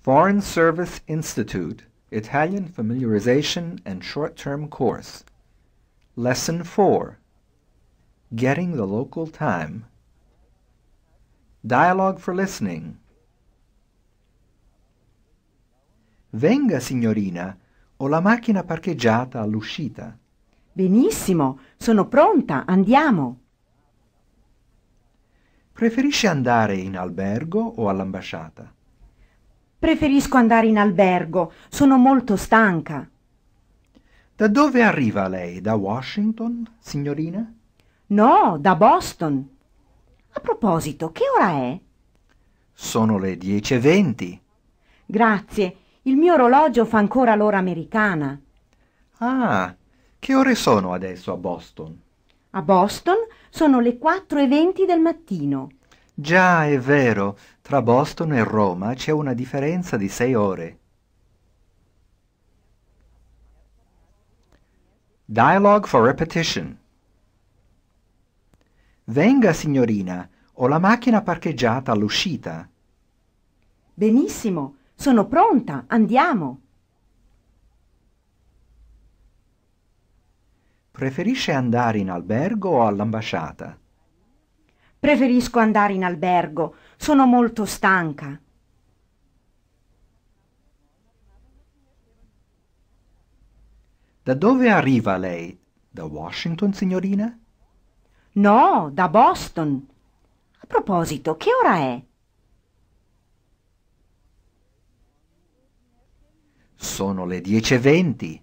Foreign Service Institute Italian Familiarization and Short-Term Course Lesson 4 Getting the Local Time Dialogue for Listening Venga, signorina, ho la macchina parcheggiata all'uscita. Benissimo, sono pronta, andiamo. Preferisce andare in albergo o all'ambasciata? Preferisco andare in albergo, sono molto stanca. Da dove arriva lei? Da Washington, signorina? No, da Boston. A proposito, che ora è? Sono le 10.20. Grazie, il mio orologio fa ancora l'ora americana. Ah, che ore sono adesso a Boston? A Boston sono le 4.20 del mattino. Già, è vero, tra Boston e Roma c'è una differenza di sei ore. Dialogue for repetition. Venga, signorina, ho la macchina parcheggiata all'uscita. Benissimo, sono pronta, andiamo. Preferisce andare in albergo o all'ambasciata? Preferisco andare in albergo, sono molto stanca. Da dove arriva lei? Da Washington, signorina? No, da Boston. A proposito, che ora è? Sono le 10.20.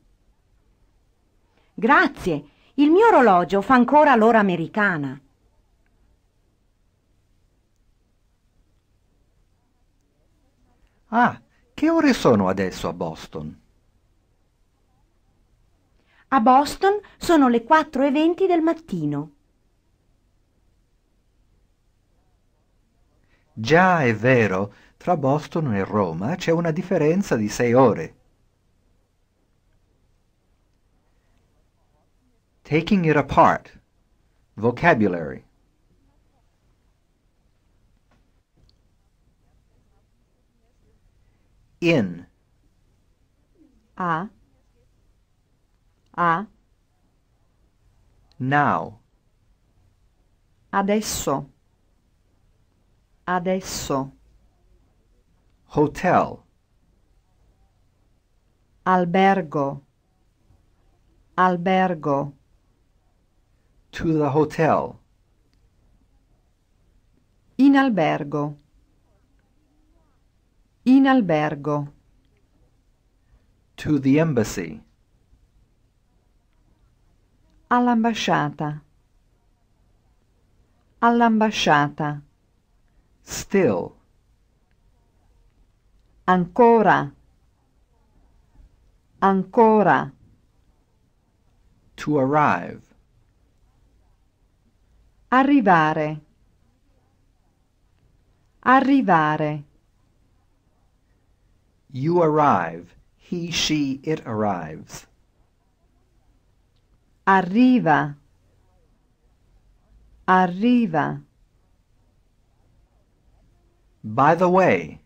Grazie, il mio orologio fa ancora l'ora americana. Ah, che ore sono adesso a Boston? A Boston sono le 4.20 del mattino. Già, è vero, tra Boston e Roma c'è una differenza di sei ore. Taking it apart. Vocabulary. In. A. A. Now. Adesso. Adesso. Hotel. Albergo. Albergo. To the hotel. In albergo. In albergo. To the embassy. All'ambasciata. All'ambasciata. Still. Ancora. Ancora. To arrive. Arrivare. Arrivare. You arrive. He, she, it arrives. Arriva. Arriva. By the way.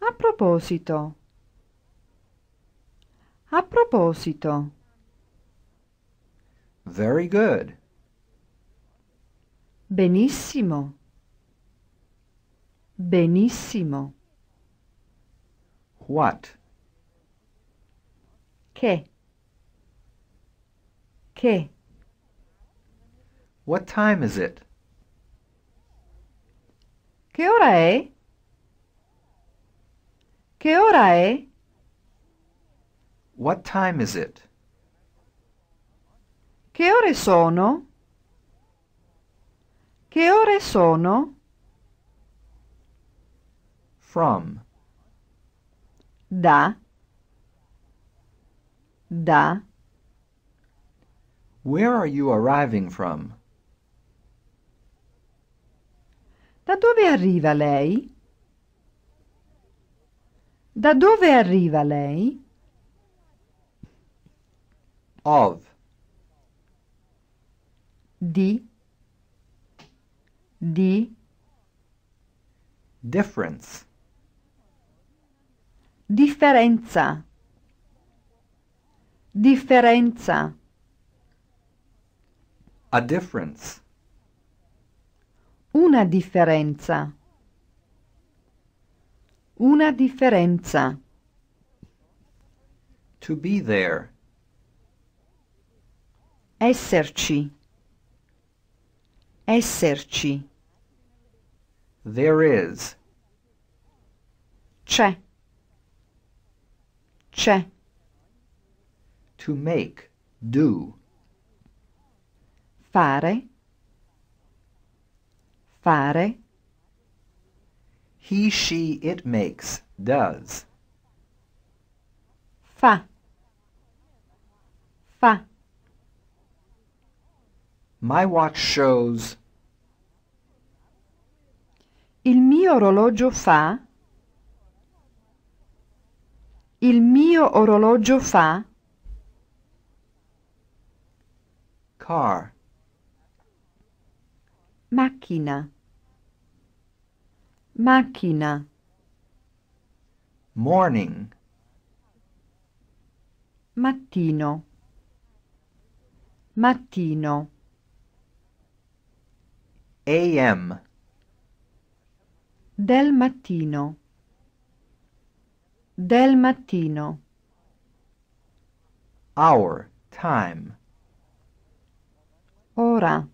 A proposito. A proposito. Very good. Benissimo. Benissimo. What? Che. Che. What time is it? Che ora è? Che ora è? What time is it? Che ore sono? Che ore sono? From. Da. Da. Where are you arriving from? Da dove arriva lei? Da dove arriva lei? Of. Di. Di. difference, differenza, differenza, a difference, una differenza, una differenza, to be there, esserci, esserci, there is, c'è, c'è, to make, do, fare, fare, he, she, it makes, does, fa, fa, my watch shows, il mio orologio fa, il mio orologio fa, car, macchina, macchina, morning, mattino, mattino, am, del mattino, del mattino, hour, time, ora,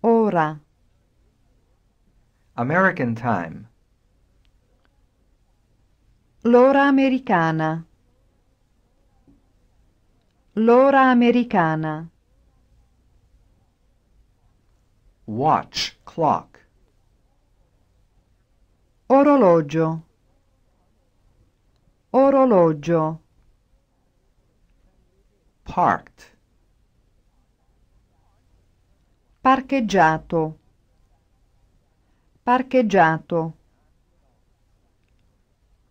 ora, American time, l'ora americana, l'ora americana, watch, clock, orologio, orologio, parked, parcheggiato, parcheggiato,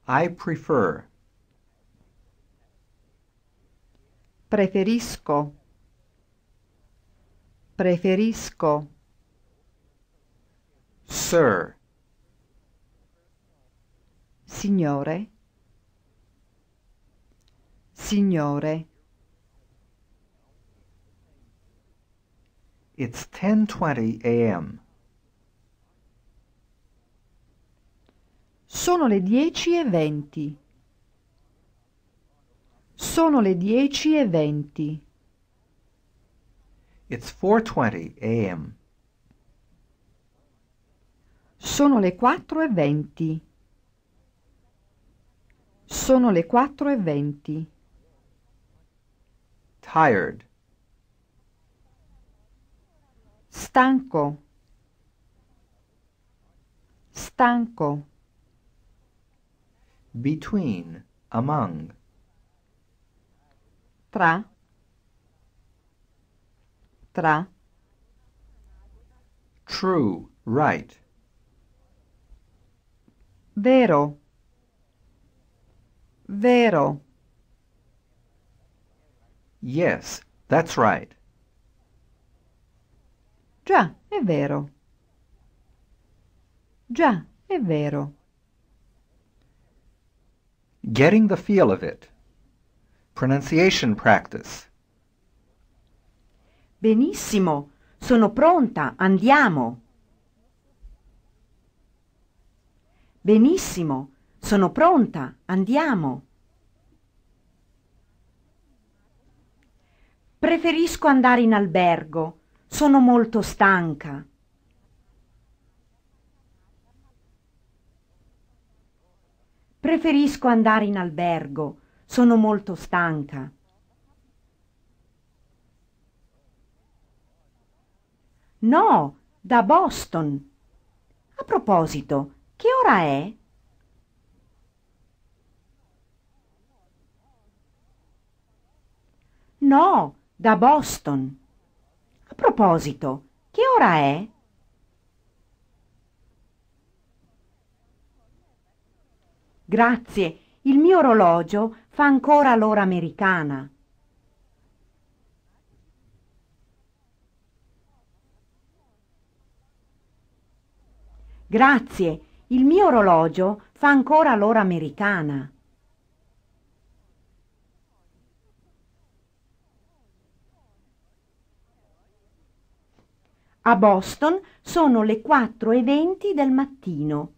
I prefer, preferisco, preferisco, sir, signore, signore, it's 10:20 a.m. sono le dieci e venti. Sono le dieci e venti. It's 4:20 a.m. Sono le quattro e venti. Sono le quattro e venti. Tired, Stanco. Stanco. between, among, Tra. Tra. true, right, Vero. Vero. Yes, that's right, Già, è vero. Già, è vero. getting the feel of it, pronunciation practice, Benissimo, sono pronta, andiamo. Benissimo, sono pronta, andiamo. Preferisco andare in albergo, sono molto stanca. Preferisco andare in albergo, sono molto stanca. No, da Boston. A proposito, che ora è? No, da Boston. A proposito, che ora è? Grazie, il mio orologio fa ancora l'ora americana. Grazie, il mio orologio fa ancora l'ora americana. A Boston sono le 4.20 del mattino.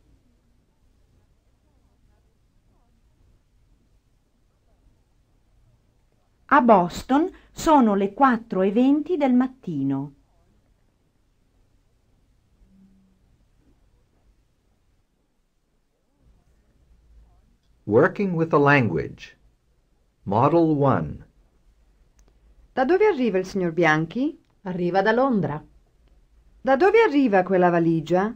A Boston sono le 4.20 del mattino. Working with the language. Model 1. Da dove arriva il signor Bianchi? Arriva da Londra. Da dove arriva quella valigia?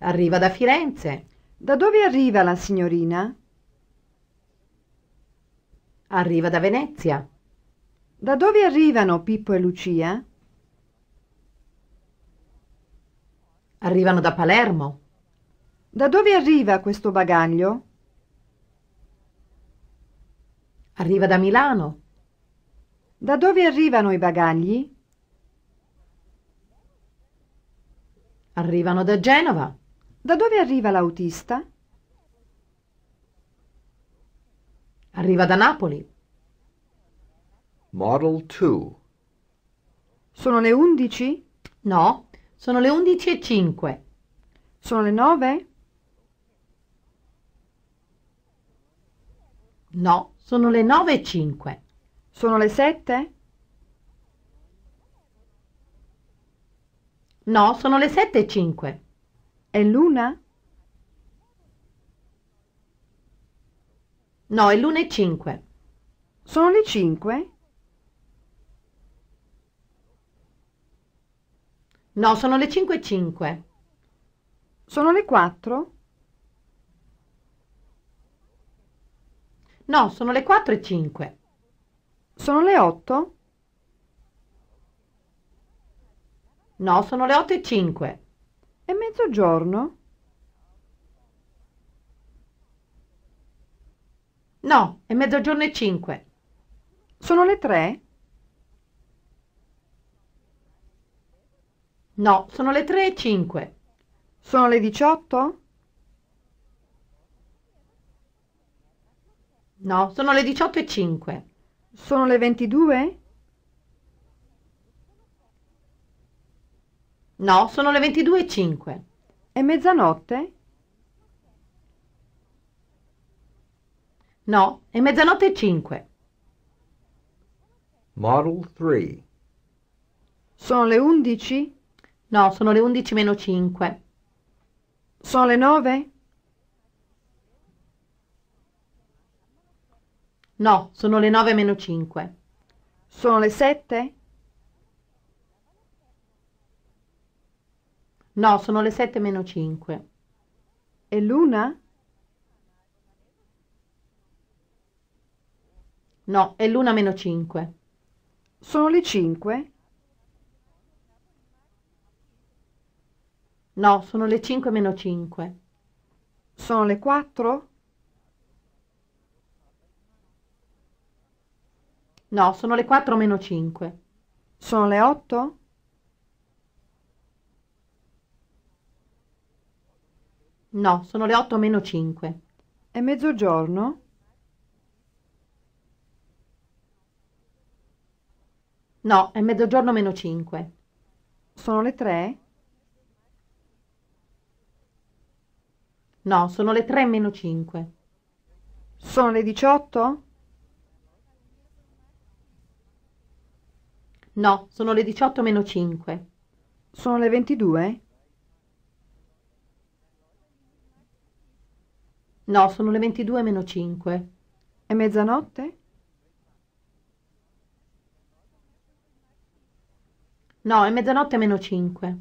Arriva da Firenze. Da dove arriva la signorina? Arriva da Venezia. Da dove arrivano Pippo e Lucia? Arrivano da Palermo. Da dove arriva questo bagaglio? Arriva da Milano. Da dove arrivano i bagagli? Arrivano da Genova. Da dove arriva l'autista? Arriva da Napoli. Model 2. Sono le undici? No, sono le 11 e 5. Sono le nove? No, sono le 9 e 5. Sono le sette? No, sono le 7 e 5. È l'una? No, è l'una e 5. Sono le cinque? No, sono le 5 e 5. Sono le quattro? No, sono le 4 e 5. Sono le otto? No, sono le 8 e 5. È mezzogiorno? No, è mezzogiorno e 5. Sono le tre? No, sono le 3 e 5. Sono le diciotto? No, sono le 18 e 5. Sono le ventidue? No, sono le 22 e 5. È mezzanotte? No, è mezzanotte e 5. Model 3. Sono le undici? No, sono le 11 meno 5. Sono le nove? No, sono le 9 meno 5. Sono le sette? No, sono le 7 meno 5. È l'una? No, è l'una meno 5. Sono le cinque? No, sono le 5 meno 5. Sono le quattro? No, sono le 4 meno 5. Sono le otto? No, sono le 8 meno 5. È mezzogiorno? No, è mezzogiorno meno 5. Sono le tre? No, sono le 3 meno 5. Sono le diciotto? No, sono le 18 meno 5. Sono le ventidue? No, sono le 22 meno 5. È mezzanotte? No, è mezzanotte meno 5.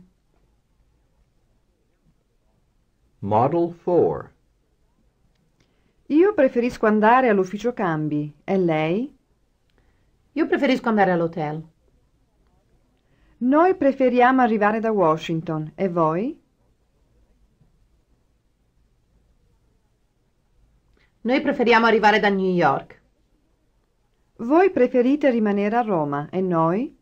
Model 4. Io preferisco andare all'ufficio cambi. E lei? Io preferisco andare all'hotel. Noi preferiamo arrivare da Washington. E voi? Noi preferiamo arrivare da New York. Voi preferite rimanere a Roma. E noi?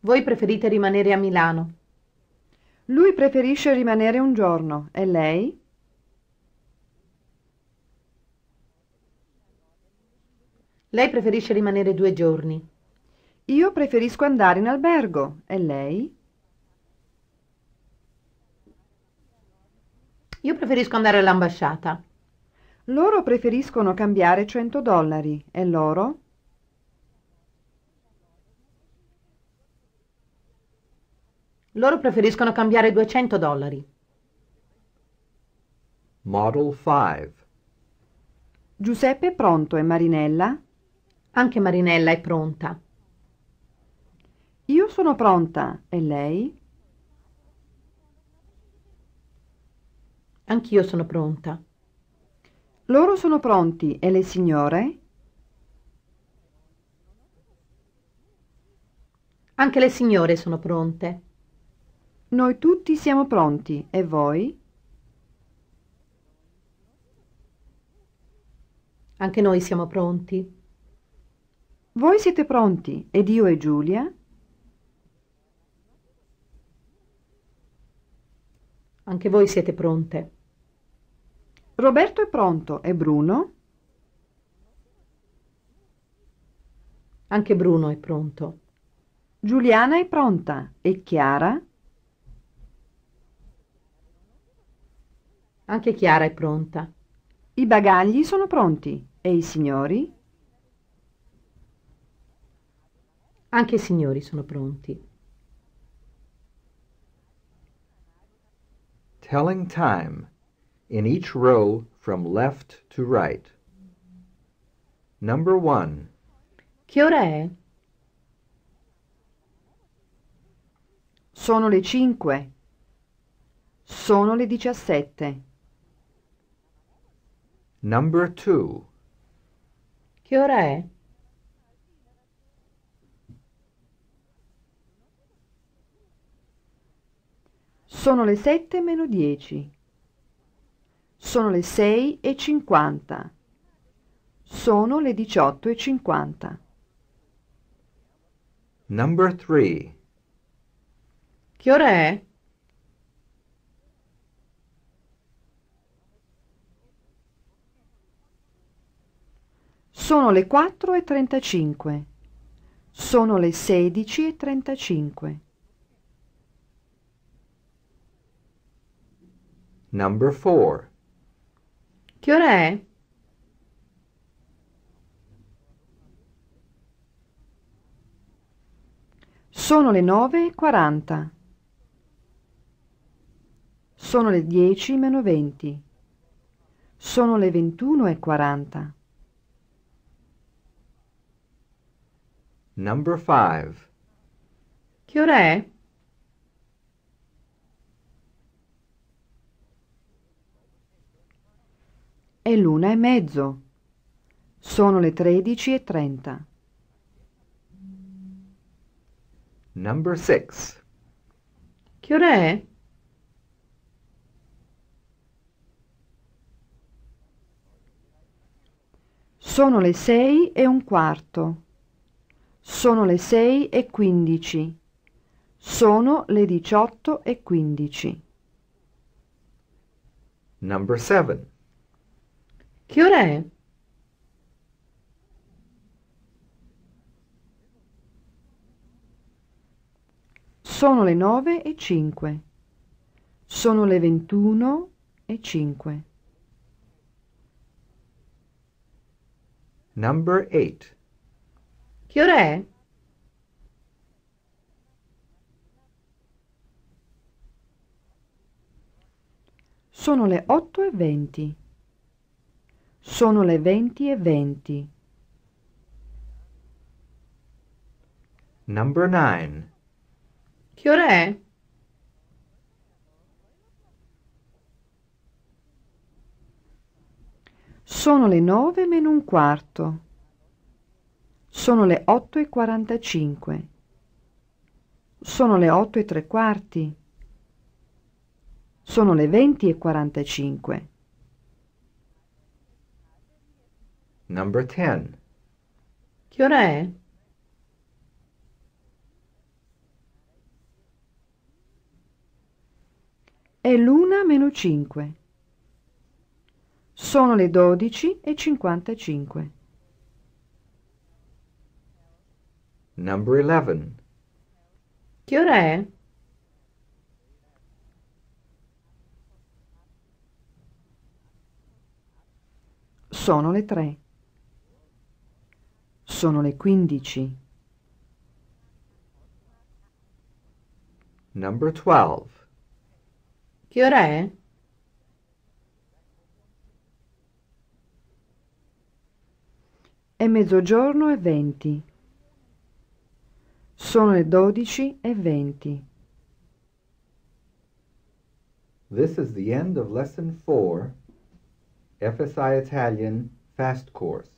Voi preferite rimanere a Milano. Lui preferisce rimanere un giorno. E lei? Lei preferisce rimanere due giorni. Io preferisco andare in albergo. E lei? Io preferisco andare all'ambasciata. Loro preferiscono cambiare 100 dollari. E loro? Loro preferiscono cambiare 200 dollari. Model 5. Giuseppe è pronto e Marinella? Anche Marinella è pronta. Io sono pronta. E lei? Anch'io sono pronta. Loro sono pronti. E le signore? Anche le signore sono pronte. Noi tutti siamo pronti. E voi? Anche noi siamo pronti. Voi siete pronti. Ed io e Giulia? Anche voi siete pronte. Roberto è pronto. E Bruno? Anche Bruno è pronto. Giuliana è pronta. E Chiara? Anche Chiara è pronta. I bagagli sono pronti. E i signori? Anche i signori sono pronti. Telling time. In each row from left to right. Number 1. Che ora è? Sono le cinque. Sono le diciassette. Number 2. Che ora è? Sono le sette meno dieci. Sono le sei e cinquanta. Sono le diciotto e cinquanta. Number 3. Che ora è? Sono le quattro e trentacinque. Sono le sedici e trentacinque. Number 4. Che ora è? Sono le nove e quaranta. Sono le dieci meno venti. Sono le ventuno e quaranta. Number 5. Che ora è? È l'una e mezzo. Sono le tredici e trenta. Number 6. Che ora è? Sono le sei e un quarto. Sono le sei e quindici. Sono le diciotto e quindici. Number 7. Che ora è? Sono le nove e cinque. Sono le ventuno e cinque. Number 8. Che ora è? Sono le otto e venti. Sono le venti e venti. Number 9. Che ora è? Sono le nove meno un quarto. Sono le otto e quarantacinque. Sono le otto e tre quarti. Sono le venti e quarantacinque. Number 10. Che ora è? È l'una meno 5. Sono le 12 e 55. Number 11. Che ora è? Sono le 3. Sono le quindici. Number 12. Che ora è? È mezzogiorno e venti. Sono le dodici e venti. This is the end of Lesson 4, FSI Italian Fast Course.